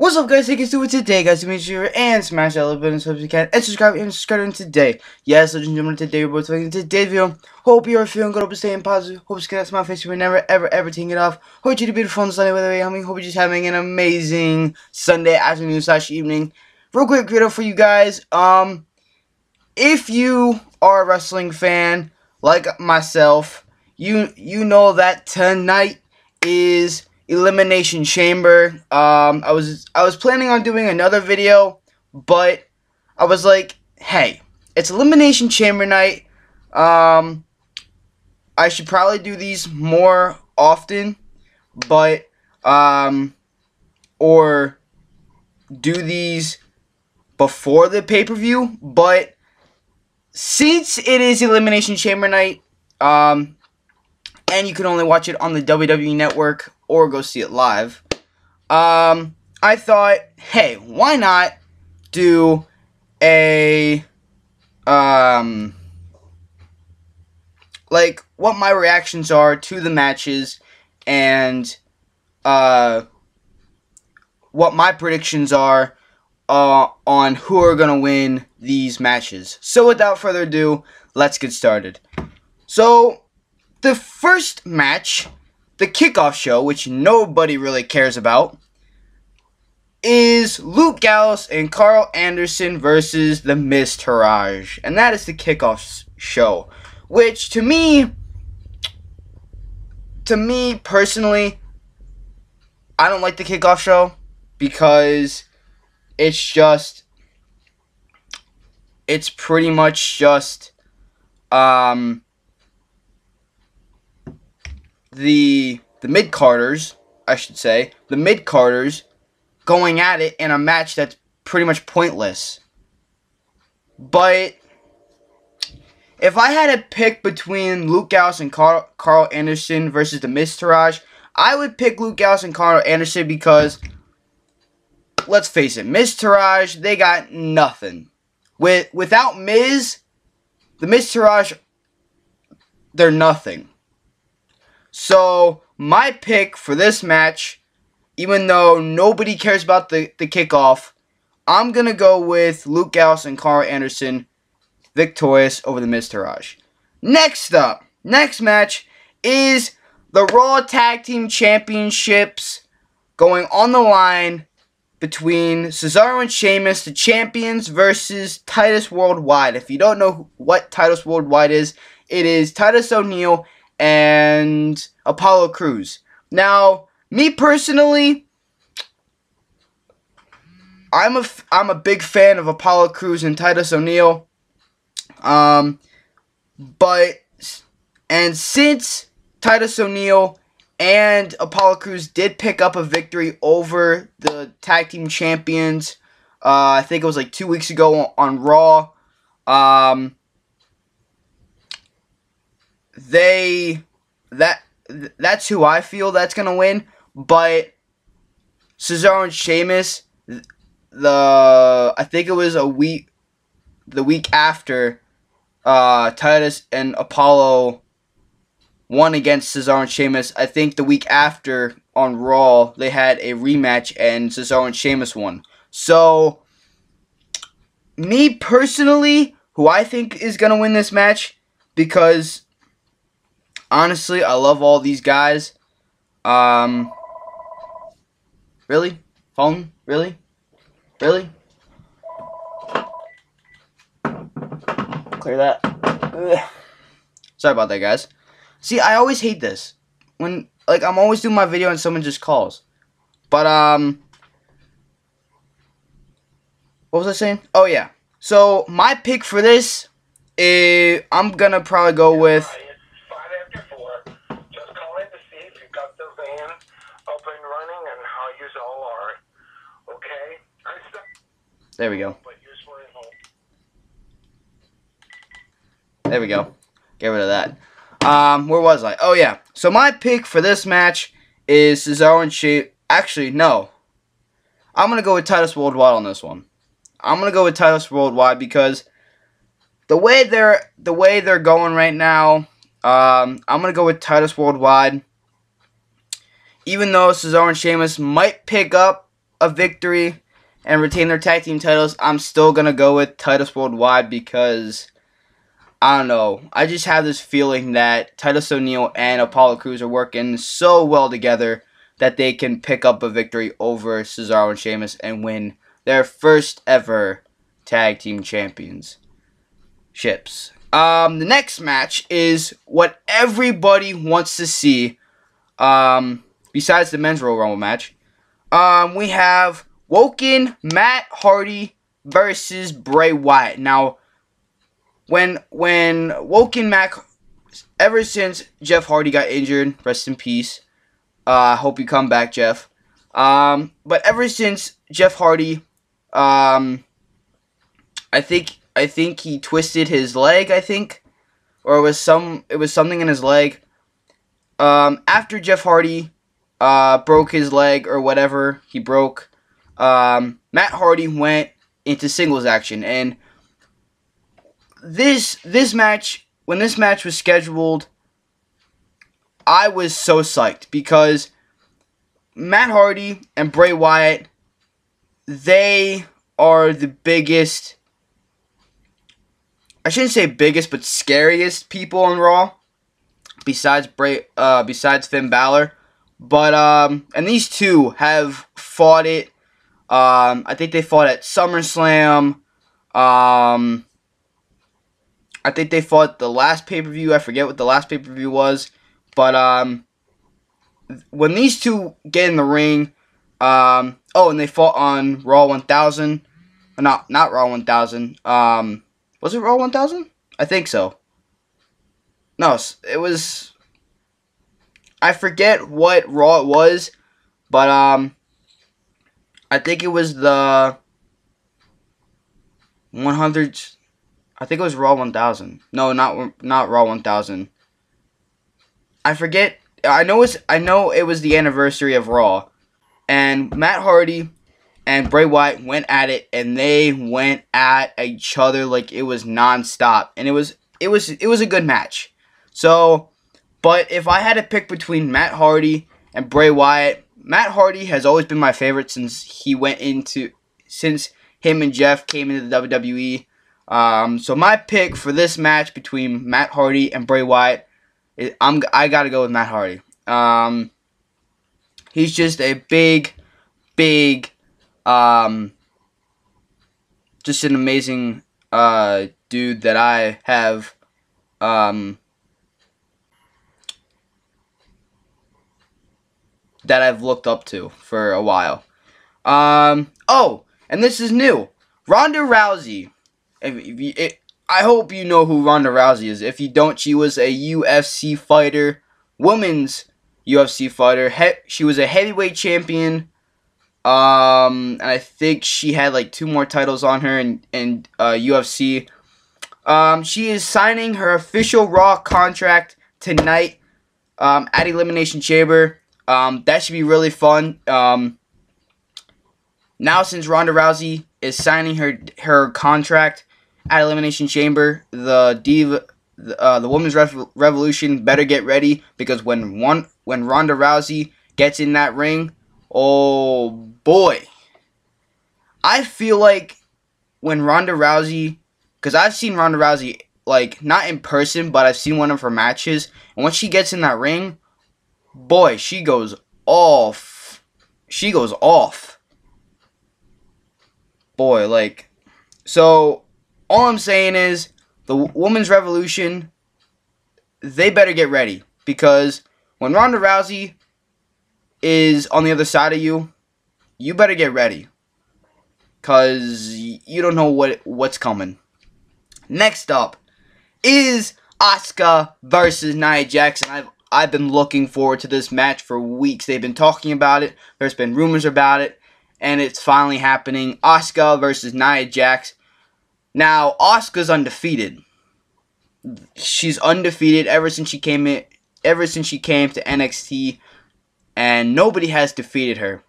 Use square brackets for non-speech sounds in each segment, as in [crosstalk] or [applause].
What's up guys, take us it today guys, make sure you're and smash that little button so you can and subscribe and subscribe today. Yes, ladies and gentlemen, today we're both making today's video. Hope you're feeling good, hope you're staying positive, hope you can smile face you never ever ever taking it off. Hope you had a beautiful fun Sunday whether you're having, hope you're just having an amazing Sunday afternoon slash evening. Real quick video for you guys. Um if you are a wrestling fan like myself, you you know that tonight is Elimination Chamber. Um, I was I was planning on doing another video, but I was like, hey, it's Elimination Chamber night. Um, I should probably do these more often, but um, or do these before the pay per view. But since it is Elimination Chamber night, um, and you can only watch it on the WWE Network or go see it live. Um, I thought, hey, why not do a um like what my reactions are to the matches and uh what my predictions are uh, on who are going to win these matches. So without further ado, let's get started. So, the first match, the kickoff show, which nobody really cares about, is Luke Gallows and Karl Anderson versus the Miztourage. And that is the kickoff show. Which, to me, to me personally, I don't like the kickoff show because it's just, it's pretty much just, um, the the mid carders, I should say, the mid carders going at it in a match that's pretty much pointless. But if I had to pick between Luke Gallows and Karl, Karl Anderson versus the Miztourage, I would pick Luke Gallows and Karl Anderson because let's face it, Miztourage, they got nothing. With without Miz, the Miztourage, they're nothing. So, my pick for this match, even though nobody cares about the, the kickoff, I'm going to go with Luke Gallows and Karl Anderson victorious over the Miztourage. Next up, next match is the Raw Tag Team Championships going on the line between Cesaro and Sheamus, the champions, versus Titus Worldwide. If you don't know what Titus Worldwide is, it is Titus O'Neil and Apollo Crews. Now, me personally, I'm a I'm a big fan of Apollo Crews and Titus O'Neil. Um, but and since Titus O'Neil and Apollo Crews did pick up a victory over the tag team champions, uh, I think it was like two weeks ago on, on Raw. Um, they that that's who I feel that's gonna win. But Cesaro and Sheamus, the I think it was a week, the week after, uh, Titus and Apollo won against Cesaro and Sheamus. I think the week after on Raw they had a rematch and Cesaro and Sheamus won. So, me personally, who I think is gonna win this match because honestly, I love all these guys. Um, really? Phone? Really? Really? Clear that. Ugh. Sorry about that, guys. See, I always hate this. When, like, I'm always doing my video and someone just calls. But, um, what was I saying? Oh, yeah. So, my pick for this is, I'm gonna probably go with... There we go. There we go. Get rid of that. Um, where was I? Oh, yeah. So my pick for this match is Cesaro and Sheamus. Actually, no. I'm going to go with Titus Worldwide on this one. I'm going to go with Titus Worldwide because the way they're the way they're going right now, um, I'm going to go with Titus Worldwide. Even though Cesaro and Sheamus might pick up a victory and retain their tag team titles, I'm still gonna go with Titus Worldwide because I don't know. I just have this feeling that Titus O'Neil and Apollo Crews are working so well together that they can pick up a victory over Cesaro and Sheamus and win their first ever tag team champions ships. Um, the next match is what everybody wants to see. Um, besides the men's Royal Rumble match, um, we have Woken Matt Hardy versus Bray Wyatt. Now, when when Woken Matt, ever since Jeff Hardy got injured, rest in peace. I uh, hope you come back, Jeff. Um, but ever since Jeff Hardy, um, I think I think he twisted his leg. I think, or it was some it was something in his leg. Um, after Jeff Hardy uh, broke his leg or whatever he broke, um, Matt Hardy went into singles action, and this this match when this match was scheduled, I was so psyched because Matt Hardy and Bray Wyatt, they are the biggest. I shouldn't say biggest, but scariest people on Raw, besides Bray, uh, besides Finn Balor. But um, and these two have fought it. Um, I think they fought at SummerSlam. Um, I think they fought the last pay per view. I forget what the last pay per view was, but um, when these two get in the ring, um, oh, and they fought on Raw 1000. Not not Raw 1000. Um, was it Raw 1000? I think so. No, it was I forget what Raw it was, but um, I think it was the 100. I think it was Raw 1000. No, not not Raw 1000. I forget. I know it's. I know it was the anniversary of Raw, and Matt Hardy and Bray Wyatt went at it, and they went at each other like it was nonstop, and it was it was it was a good match. So but if I had to pick between Matt Hardy and Bray Wyatt, Matt Hardy has always been my favorite since he went into since him and Jeff came into the WWE. Um, so my pick for this match between Matt Hardy and Bray Wyatt, is, I'm I gotta go with Matt Hardy. Um, he's just a big, big, um, just an amazing uh, dude that I have um, that I've looked up to for a while. Um, oh, and this is new. Ronda Rousey. If, if you, it, I hope you know who Ronda Rousey is. If you don't, she was a UFC fighter, women's UFC fighter. He, she was a heavyweight champion. Um, and I think she had like two more titles on her in, in uh, UFC. Um, she is signing her official Raw contract tonight um, at Elimination Chamber. Um, that should be really fun. Um, now, since Ronda Rousey is signing her her contract at Elimination Chamber, the diva, uh, the Women's Revolution better get ready because when one when Ronda Rousey gets in that ring, oh boy, I feel like when Ronda Rousey, because I've seen Ronda Rousey like not in person, but I've seen one of her matches, and when she gets in that ring, boy, she goes off. She goes off. Boy, like, so all I'm saying is the women's revolution, they better get ready because when Ronda Rousey is on the other side of you, you better get ready because you don't know what what's coming. Next up is Asuka versus Nia Jackson. I've I've been looking forward to this match for weeks. They've been talking about it. There's been rumors about it. And it's finally happening. Asuka versus Nia Jax. Now, Asuka's undefeated. She's undefeated ever since she came in ever since she came to NXT and nobody has defeated her.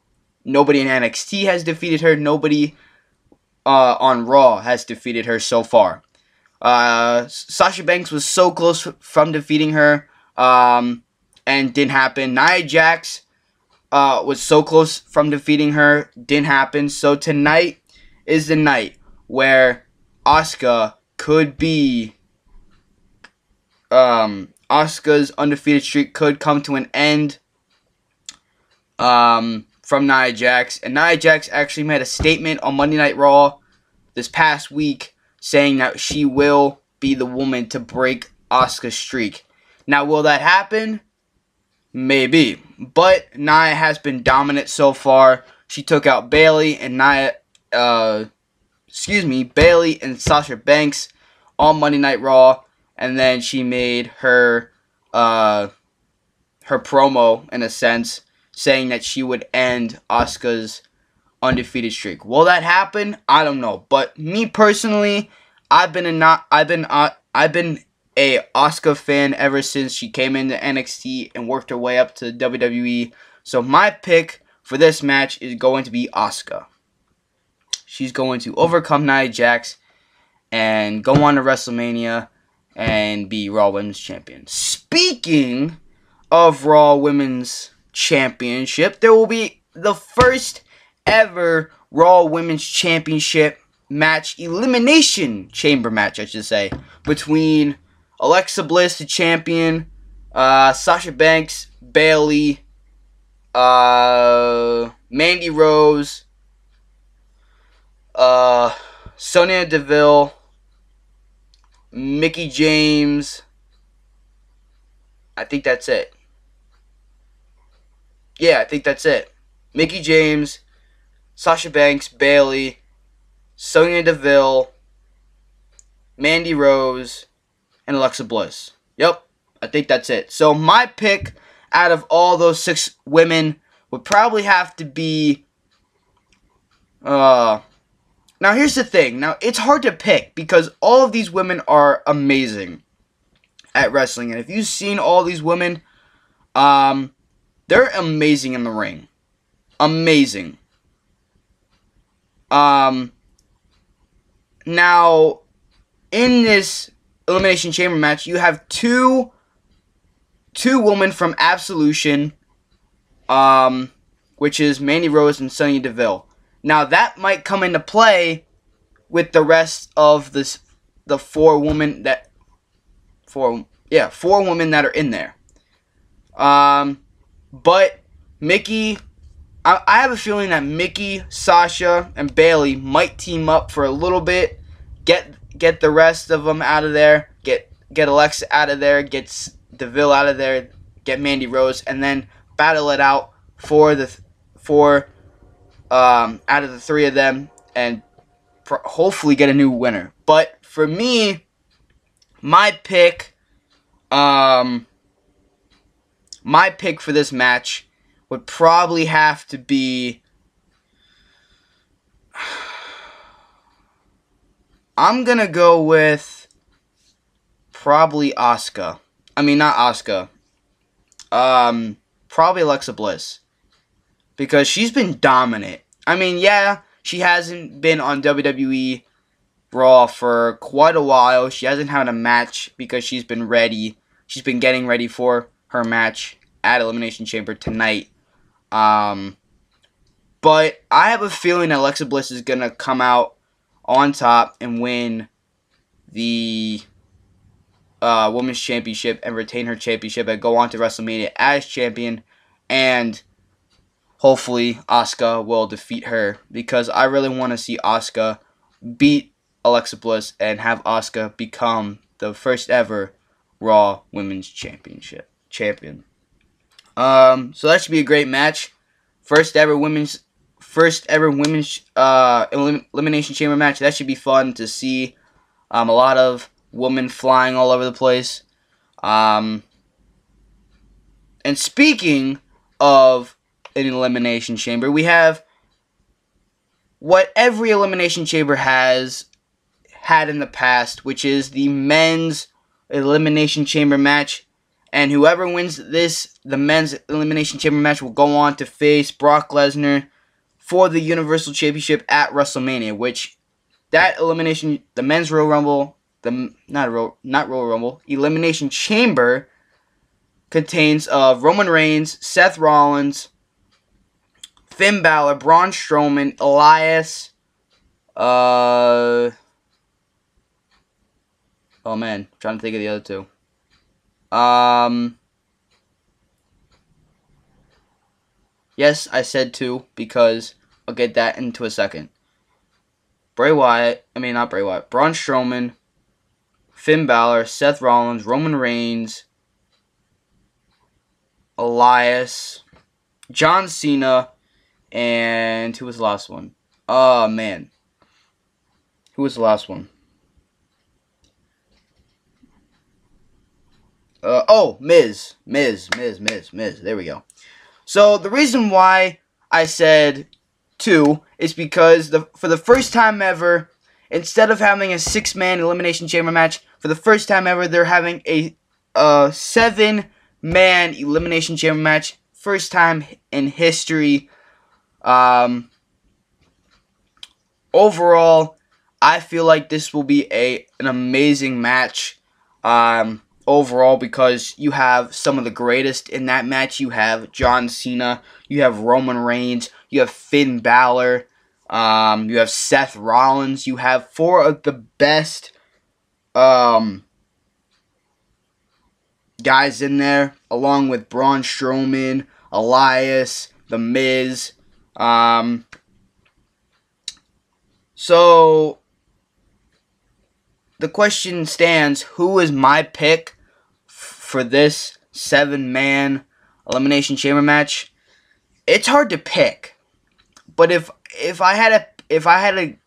Nobody in NXT has defeated her. Nobody uh, on Raw has defeated her so far. Uh, Sasha Banks was so close from defeating her um, and didn't happen. Nia Jax, uh, was so close from defeating her. Didn't happen. So tonight is the night where Asuka could be. Um, Asuka's undefeated streak could come to an end. Um, from Nia Jax, and Nia Jax actually made a statement on Monday Night Raw this past week saying that she will be the woman to break Asuka's streak. Now, will that happen? Maybe. But Nia has been dominant so far. She took out Bayley and Nia, uh, excuse me, Bayley and Sasha Banks on Monday Night Raw, and then she made her, uh, her promo in a sense, saying that she would end Asuka's undefeated streak. Will that happen? I don't know. But me personally, I've been a not, I've been, uh, I've been a Asuka fan ever since she came into NXT and worked her way up to WWE. So my pick for this match is going to be Asuka. She's going to overcome Nia Jax and go on to WrestleMania and be Raw Women's Champion. Speaking of Raw Women's Championship, there will be the first ever Raw Women's Championship match, elimination chamber match, I should say, between Alexa Bliss, the champion, uh, Sasha Banks, Bayley, uh, Mandy Rose, uh, Sonya Deville, Mickie James. I think that's it. Yeah, I think that's it. Mickie James, Sasha Banks, Bayley, Sonya Deville, Mandy Rose, and Alexa Bliss. Yep, I think that's it. So my pick out of all those six women would probably have to be. Uh, now here's the thing. Now it's hard to pick because all of these women are amazing at wrestling, and if you've seen all these women, um, they're amazing in the ring. Amazing. Um. Now, in this elimination chamber match, you have two two women from Absolution, um, which is Mandy Rose and Sonya Deville. Now that might come into play with the rest of this the four women that four yeah four women that are in there. Um, but Mickie, I, I have a feeling that Mickie, Sasha, and Bayley might team up for a little bit, get get the rest of them out of there, get get Alexa out of there, get Deville out of there, get Mandy Rose, and then battle it out for the for um, out of the three of them, and hopefully get a new winner. But for me, my pick, um, my pick for this match would probably have to be. I'm gonna go with probably Asuka. I mean, not Asuka. Um, probably Alexa Bliss because she's been dominant. I mean, yeah, she hasn't been on WWE Raw for quite a while. She hasn't had a match because she's been ready. She's been getting ready for her match at Elimination Chamber tonight. Um, but I have a feeling Alexa Bliss is gonna come out on top and win the uh, Women's Championship and retain her championship and go on to WrestleMania as champion. And hopefully Asuka will defeat her because I really want to see Asuka beat Alexa Bliss and have Asuka become the first ever Raw Women's Championship champion. Um, so that should be a great match. First ever women's first ever women's uh, elim- elimination chamber match. That should be fun to see. Um, a lot of women flying all over the place. Um, and speaking of an elimination chamber, we have what every elimination chamber has had in the past, which is the men's elimination chamber match. And whoever wins this, the men's elimination chamber match, will go on to face Brock Lesnar for the Universal Championship at WrestleMania, which that elimination, the men's Royal Rumble, the not Royal, not Royal Rumble, Elimination Chamber contains of uh, Roman Reigns, Seth Rollins, Finn Balor, Braun Strowman, Elias, uh, oh man, trying to think of the other two. Um, yes, I said two because I'll get that into a second. Bray Wyatt, I mean not Bray Wyatt, Braun Strowman, Finn Balor, Seth Rollins, Roman Reigns, Elias, John Cena, and who was the last one? Oh man. Who was the last one? Uh, oh, Miz. Miz, Miz, Miz, Miz. There we go. So the reason why I said two is because the for the first time ever, instead of having a six-man elimination chamber match, for the first time ever, they're having a a seven-man elimination chamber match. First time in history. Um, overall, I feel like this will be a an amazing match. Um, overall because you have some of the greatest in that match. You have John Cena, you have Roman Reigns, you have Finn Balor, um, you have Seth Rollins, you have four of the best um, guys in there, along with Braun Strowman, Elias, The Miz. Um, so the question stands who is my pick for this seven man elimination chamber match? It's hard to pick but if if i had a if i had a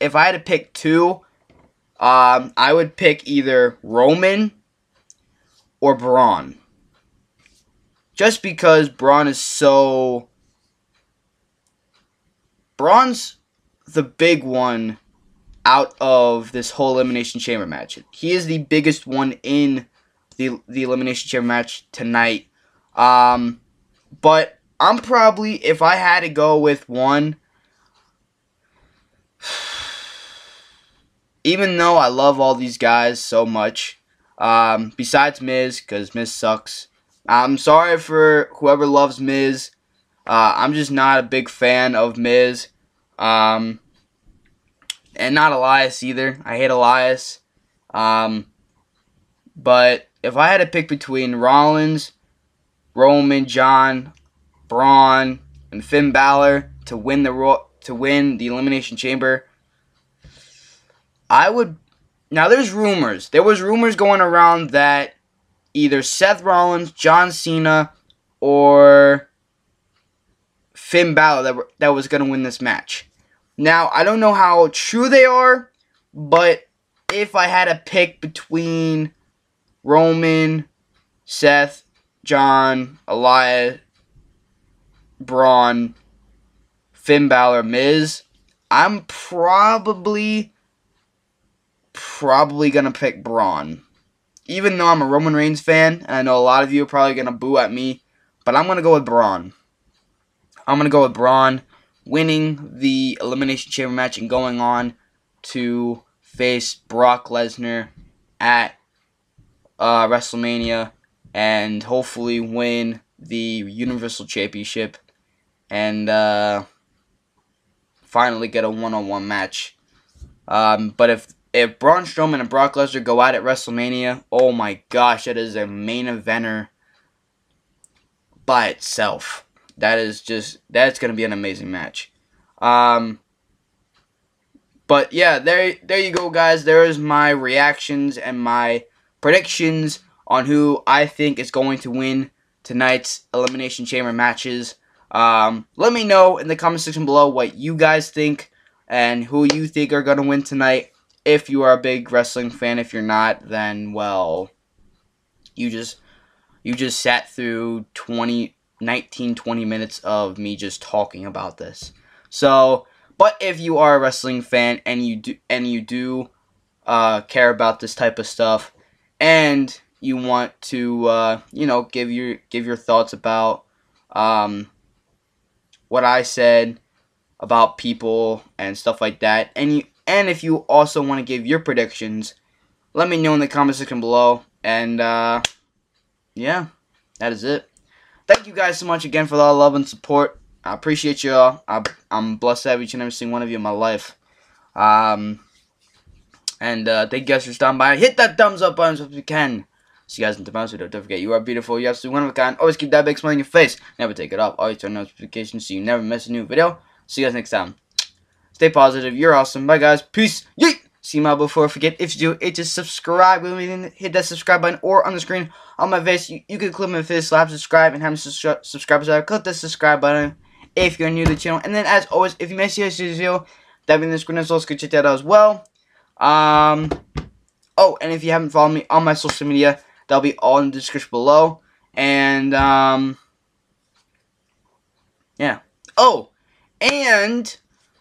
if i had to pick two um i would pick either roman or braun just because braun is so braun's the big one out of this whole elimination chamber match. He is the biggest one in the the elimination chamber match tonight. Um, but I'm probably if I had to go with one. [sighs] Even though I love all these guys so much, um, besides Miz, because Miz sucks. I'm sorry for whoever loves Miz. Uh, I'm just not a big fan of Miz. Um, and not Elias either. I hate Elias. Um, but if I had to pick between Rollins, Roman, John, Braun, and Finn Balor to win the to win the Elimination Chamber, I would. Now there's rumors. There was rumors going around that either Seth Rollins, John Cena, or Finn Balor that, were, that was going to win this match. Now, I don't know how true they are, but if I had to pick between Roman, Seth, John, Elias, Braun, Finn Balor, Miz, I'm probably probably gonna pick Braun. Even though I'm a Roman Reigns fan, and I know a lot of you are probably gonna boo at me, but I'm gonna go with Braun. I'm gonna go with Braun winning the Elimination Chamber match and going on to face Brock Lesnar at uh, WrestleMania and hopefully win the Universal Championship and uh, finally get a one-on-one match. Um, but if if Braun Strowman and Brock Lesnar go out at WrestleMania, oh my gosh, that is a main eventer by itself that is just that's gonna be an amazing match. Um, but yeah, there there you go, guys. There is my reactions and my predictions on who I think is going to win tonight's elimination chamber matches. Um, let me know in the comment section below what you guys think and who you think are going to win tonight. If you are a big wrestling fan, if you're not, then well, you just you just sat through 20 19, 20 minutes of me just talking about this. So, but if you are a wrestling fan and you do and you do uh, care about this type of stuff, and you want to, uh, you know, give your give your thoughts about um, what I said about people and stuff like that, and you and if you also want to give your predictions, let me know in the comment section below. And uh, yeah, that is it thank you guys so much again for all the love and support. I appreciate y'all. I'm blessed to have each and every single one of you in my life. Um, and uh, thank you guys for stopping by. Hit that thumbs up button if you can. See you guys in tomorrow's video. Don't forget, you are beautiful. You have to one of a kind. Always keep that big smile on your face. Never take it off. Always turn notifications so you never miss a new video. See you guys next time. Stay positive. You're awesome. Bye, guys. Peace. Yeet. See you my before forget if you do it just subscribe me hit that subscribe button or on the screen on my face you, you can click my face slap subscribe and have subscribe so click the subscribe button if you're new to the channel and then as always if you miss this video that in the screen as well so check that out as well um oh and if you haven't followed me on my social media that'll be all in the description below and um yeah oh and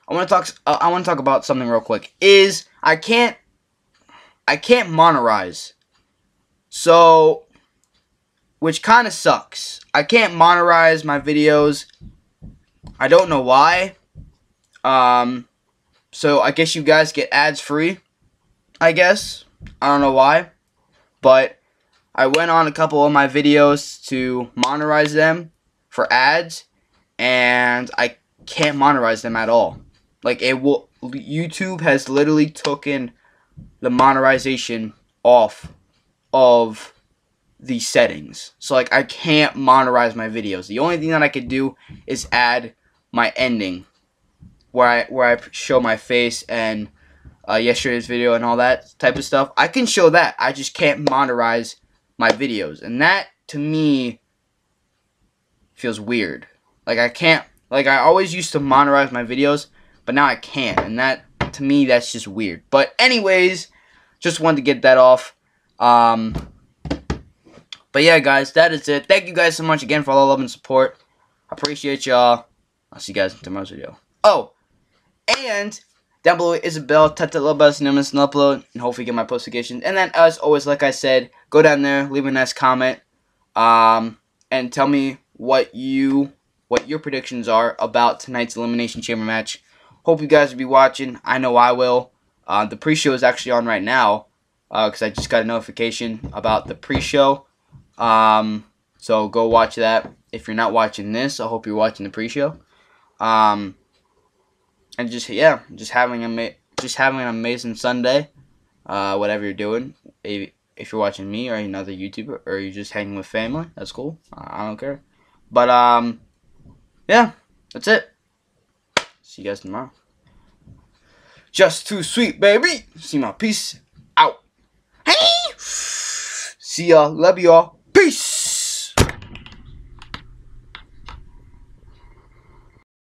I want to talk. Uh, I want to talk about something real quick. Is I can't. I can't monetize. So, which kind of sucks. I can't monetize my videos. I don't know why. Um, so I guess you guys get ads free. I guess I don't know why, but I went on a couple of my videos to monetize them for ads, and I can't monetize them at all. Like it will YouTube has literally taken the monetization off of the settings. So like I can't monetize my videos. The only thing that I could do is add my ending where I where I show my face and uh, yesterday's video and all that type of stuff. I can show that. I just can't monetize my videos. And that to me feels weird. Like I can't like I always used to monetize my videos but now I can't, and that to me that's just weird. But anyways, just wanted to get that off. Um, but yeah, guys, that is it. Thank you guys so much again for all the love and support. I appreciate y'all. I'll see you guys in tomorrow's video. Oh, and down below is a bell. Tap that little bell so you never miss an upload, and hopefully get my notifications. And then, as always, like I said, go down there, leave a nice comment, um, and tell me what you what your predictions are about tonight's elimination chamber match. Hope you guys will be watching. I know I will. Uh, the pre-show is actually on right now because uh, I just got a notification about the pre-show. Um, so go watch that. If you're not watching this, I hope you're watching the pre-show. Um, and just yeah, just having a just having an amazing Sunday. Uh, whatever you're doing, if, if you're watching me or another YouTuber, or you're just hanging with family, that's cool. I don't care. But um, yeah, that's it. See you guys tomorrow. Just too sweet, baby. See my peace out. Hey! [sighs] See y'all. Love y'all.